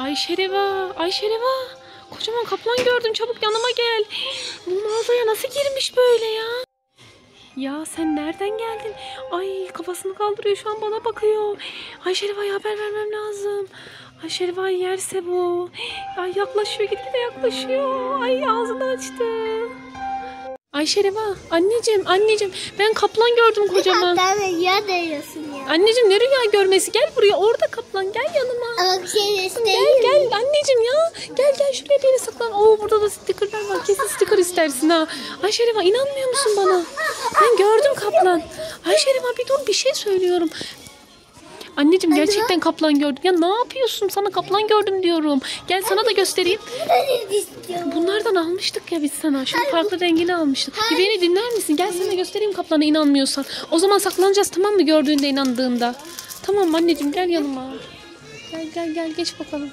Ayşe Reva, Ayşe Reva. Kocaman kaplan gördüm çabuk yanıma gel. Bu mağazaya nasıl girmiş böyle ya? Ya sen nereden geldin? Ay kafasını kaldırıyor şu an bana bakıyor. Ayşe Reva'ya haber vermem lazım. Ayşe Reva'yı yerse bu. Ay yaklaşıyor gitgide yaklaşıyor. Ay ağzını açtı. Ayşe Reva anneciğim anneciğim ben kaplan gördüm kocaman. Rüya dayıyorsun ya. Anneciğim ne rüya görmesi gel buraya orada kaplan gel yanıma. Ama bir şey Gel isteyeyim. gel anneciğim ya. Gel gel şuraya bir yere saklan. Oo burada da stickerlar var. Kesin sticker istersin ha. Ayşe Reva inanmıyor musun bana? Ben gördüm kaplan. Ayşe Reva bir dur bir şey söylüyorum. Anneciğim gerçekten kaplan gördüm. Ya ne yapıyorsun? Sana kaplan gördüm diyorum. Gel sana da göstereyim. Bunlardan almıştık ya biz sana. Şunun farklı rengini almıştık. Bir beni dinler misin? Gel sana göstereyim kaplana inanmıyorsan. O zaman saklanacağız tamam mı gördüğünde inandığında? Tamam anneciğim gel yanıma. Gel gel gel geç bakalım.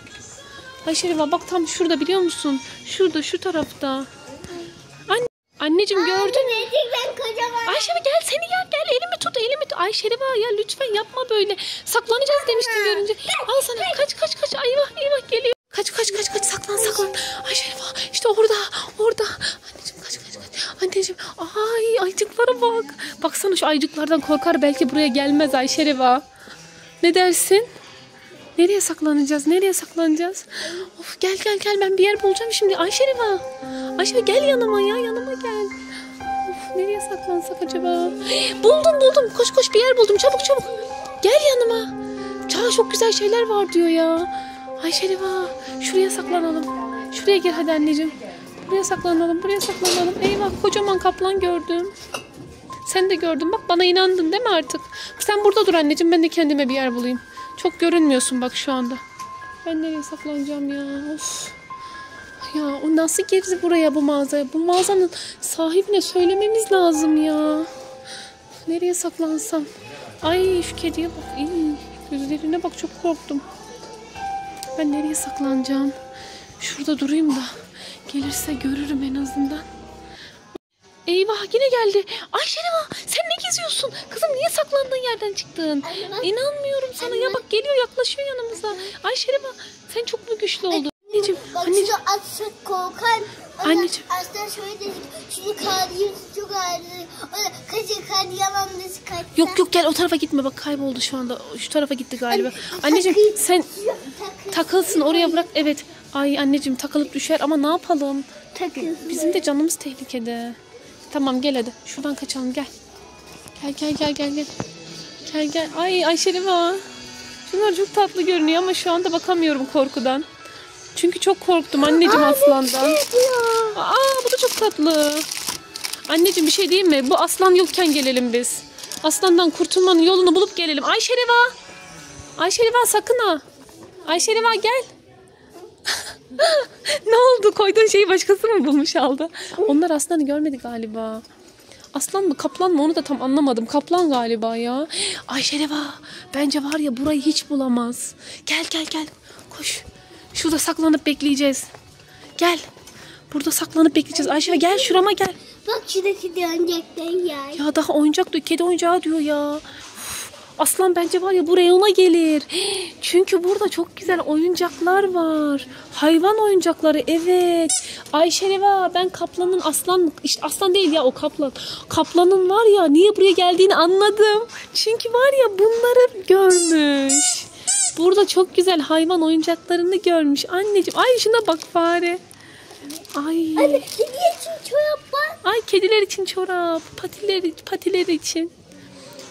Ayşe Reva bak tam şurada biliyor musun? Şurada şu tarafta. Anne, anneciğim gördün mü? Kocaman. Ayşe Reva gel seni gel gel elimi tut elimi tut. Ayşe Reva ya lütfen yapma böyle. Saklanacağız demiştin görünce. Al sana kaç kaç kaç eyvah eyvah geliyor. Kaç kaç kaç kaç saklan saklan. Ayşe Reva işte orada orada. Anneciğim kaç kaç kaç. Anneciğim ay ayıcıklara bak. Baksana şu ayıcıklardan korkar belki buraya gelmez Ayşe Reva. Ne dersin? Nereye saklanacağız? Nereye saklanacağız? Of gel gel gel ben bir yer bulacağım şimdi. Ayşe Reva. Ayşe gel yanıma ya yanıma gel. Nereye saklansak acaba? Buldum buldum. Koş koş bir yer buldum. Çabuk çabuk. Gel yanıma. Çağ çok güzel şeyler var diyor ya. Ayşe Reva. Şuraya saklanalım. Şuraya gel hadi anneciğim. Buraya saklanalım. Buraya saklanalım. Eyvah kocaman kaplan gördüm. Sen de gördün bak bana inandın değil mi artık? Sen burada dur anneciğim ben de kendime bir yer bulayım. Çok görünmüyorsun bak şu anda. Ben nereye saklanacağım ya? Of. Ya o nasıl girdi buraya bu mağazaya? Bu mağazanın sahibine söylememiz lazım ya. Nereye saklansam? Ay şu kediye bak. İyi. Gözlerine bak çok korktum. Ben nereye saklanacağım? Şurada durayım da. Gelirse görürüm en azından. Eyvah yine geldi. Ayşe Reva sen ne geziyorsun? Kızım niye saklandığın yerden çıktın? Anne. İnanmıyorum sana ya bak geliyor yaklaşıyor yanımıza. Ayşe Reva sen çok mu güçlü oldun? Anneciğim, Bak anneciğim. şunu açsak korkar. Anneciğim. Aslında şöyle dedik. Şunu kardiyim çok ağrıyor. Ona kaçı kardiyamam nasıl kaçsa. Yok yok gel o tarafa gitme bak kayboldu şu anda. Şu tarafa gitti galiba. Anne, Anneciğim takayım. sen Takı. takılsın oraya bırak. Evet. Ay anneciğim takılıp düşer ama ne yapalım? Takılsın. Bizim de canımız tehlikede. Tamam gel hadi. Şuradan kaçalım gel. Gel gel gel gel gel. Gel gel. Ay Ayşe Reva. Şunlar çok tatlı görünüyor ama şu anda bakamıyorum korkudan. Çünkü çok korktum anneciğim aslandan. Aa bu da çok tatlı. Anneciğim bir şey diyeyim mi? Bu aslan yokken gelelim biz. Aslandan kurtulmanın yolunu bulup gelelim. Ayşe Reva. Ayşe Reva sakın ha. Ayşe Reva gel. ne oldu? Koyduğun şeyi başkası mı bulmuş aldı? Onlar aslanı görmedi galiba. Aslan mı kaplan mı onu da tam anlamadım. Kaplan galiba ya. Ayşe Reva bence var ya burayı hiç bulamaz. Gel gel gel. Koş. Şurada saklanıp bekleyeceğiz. Gel. Burada saklanıp bekleyeceğiz. Ayşe gel şurama gel. Bak şuradaki dönecekten ya. Ya daha oyuncak diyor. Kedi oyuncağı diyor ya. Uf, Aslan bence var ya buraya ona gelir. Çünkü burada çok güzel oyuncaklar var. Hayvan oyuncakları evet. Ayşe Reva ben kaplanın aslan işte aslan değil ya o kaplan. Kaplanın var ya niye buraya geldiğini anladım. Çünkü var ya bunları görmüş. Burada çok güzel hayvan oyuncaklarını görmüş. Anneciğim ay şuna bak fare. Ay. Anne hediye için çorap var. Ay kediler için çorap, patiler, patiler için.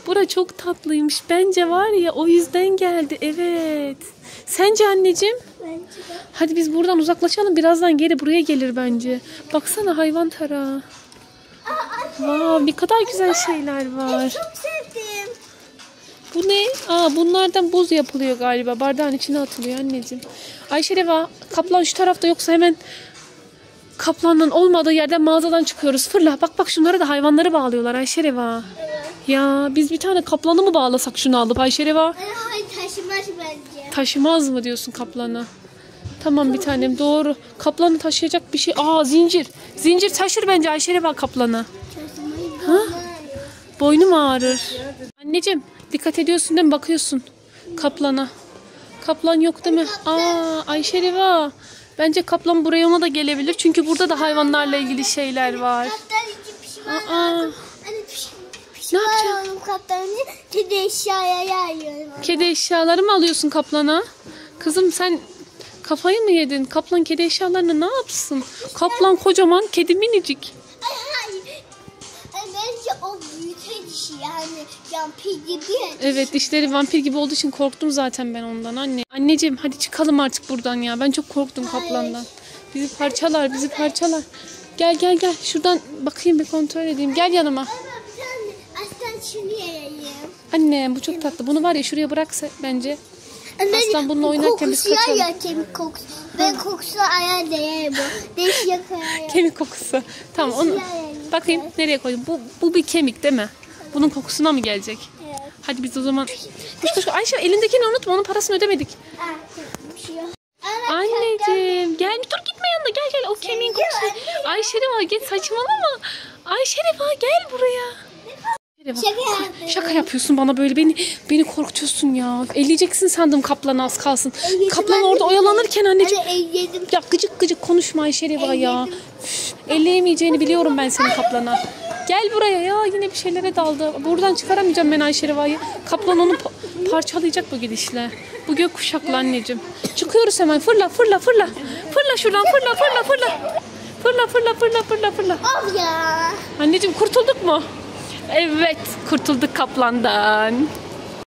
Bura çok tatlıymış. Bence var ya o yüzden geldi. Evet. Sence anneciğim? Bence de. Hadi biz buradan uzaklaşalım. Birazdan geri buraya gelir bence. Baksana hayvan tara. Wow, ne kadar güzel şeyler var. Çok sevdim. Bu ne? Aa bunlardan buz yapılıyor galiba. Bardağın içine atılıyor anneciğim. Ayşe Reva, kaplan şu tarafta yoksa hemen kaplanın olmadığı yerden mağazadan çıkıyoruz. Fırla. Bak bak şunlara da hayvanları bağlıyorlar Ayşe Reva. Ya biz bir tane kaplanı mı bağlasak şunu alıp Ayşe Reva? Hayır taşımaz bence. Taşımaz mı diyorsun kaplanı? Tamam bir tanem doğru. Kaplanı taşıyacak bir şey. Aa zincir. Zincir taşır bence Ayşe Reva kaplanı. Ha? Boynum ağrır. Anneciğim dikkat ediyorsun değil mi? Bakıyorsun kaplana. Kaplan yok değil mi? Aa Ayşe Riva. Bence kaplan buraya ona da gelebilir. Çünkü burada da hayvanlarla ilgili şeyler var. İki pişman Aa. Hani piş, pişman yapacaksın? oldum kaptanı. Kedi eşyaya yayıyorum. Kedi eşyaları mı alıyorsun kaplana? Kızım sen kafayı mı yedin? Kaplan kedi eşyalarını ne yapsın? Kaplan kocaman, kedi minicik. Dişi yani yampir gibi. Evet dişleri vampir gibi olduğu için korktum zaten ben ondan anne. Anneciğim hadi çıkalım artık buradan ya. Ben çok korktum kaplandan. Bizi parçalar, bizi parçalar. Gel gel gel. Şuradan bakayım bir kontrol edeyim. Gel yanıma. Aslan şunu yiyeyim. Anne bu çok tatlı. Bunu var ya şuraya bıraksa bence. Anne, Aslan bununla bu oynarken biz kaçalım. Ya, kemik kokusu. Ben kokusu ayar değer bu. Ayar. Kemik kokusu. Tamam onu bakayım nereye koydum. Bu, bu bir kemik değil mi? Bunun kokusuna mı gelecek? Evet. Hadi biz o zaman. Koş koş. Ayşe elindekini unutma. Onun parasını ödemedik. Şey Anneciğim gel dur gitme yanına gel gel o kemiğin kokusu. Ayşe Reva git saçmalama. Ayşe Reva gel buraya. Şaka yapıyorsun bana böyle beni beni korkutuyorsun ya. Elleyeceksin sandım kaplan az kalsın. Elledim Kaplan orada oyalanırken anneciğim. Anne elledim. Ya gıcık gıcık konuşma Ayşe Reva ya. Üf, elleyemeyeceğini biliyorum ben senin kaplana. Gel buraya ya yine bir şeylere daldı. Buradan çıkaramayacağım ben Ayşe Reva'yı. Kaplan onu pa- parçalayacak bu gidişle. Bu gök kuşaklı anneciğim. Çıkıyoruz hemen fırla fırla fırla. Fırla şuradan fırla fırla fırla. Fırla fırla fırla fırla fırla. Of ya. Anneciğim kurtulduk mu? Evet kurtulduk kaplandan.